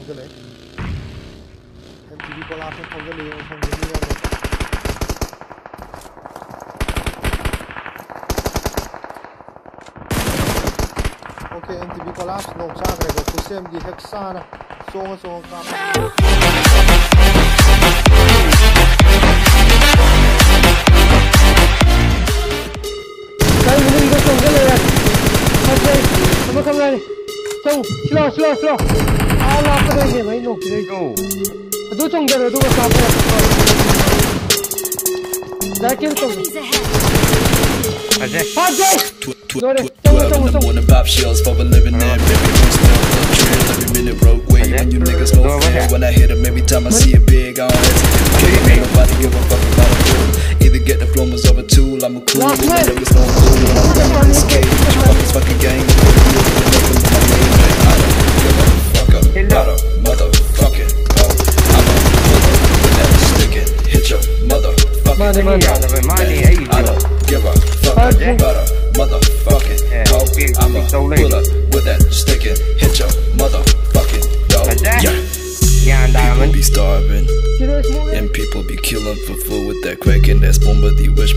跑过来。看迪丽波拉先跑过来，我看没必要的。MTB collapse, no sangre, go to SEM, di Hexana, song, song, kama. Kaya, hindi ko song, gano'n yan. Okay, kama kama rin. Slow, slow, slow. ꯂꯥꯛꯀꯗꯣꯏꯅꯦ ꯃꯩ ꯅꯣꯛꯈꯤꯗꯣꯏꯁꯦ ꯑꯗꯨ ꯆꯣꯡꯖꯔꯣ ꯑꯗꯨꯒ ꯀꯥꯞꯄꯣ ꯗꯥꯏꯀꯦꯜ ꯇꯧꯔꯣ ꯐꯖꯩ ꯂꯣꯏꯔꯦ ꯆꯣꯡꯉꯣ ꯆꯣꯡꯉꯣ ꯆꯣꯡꯉꯣ Either get the diplomas of a tool, I'm a cool, niggas know I don't give a fuck. you. yeah. butter, motherfucking yeah. I'ma so pull up with that stick and hit your motherfucking that? Yeah. Yeah, People be starving, and people be killing for food with that crack and that spoon, but they wish.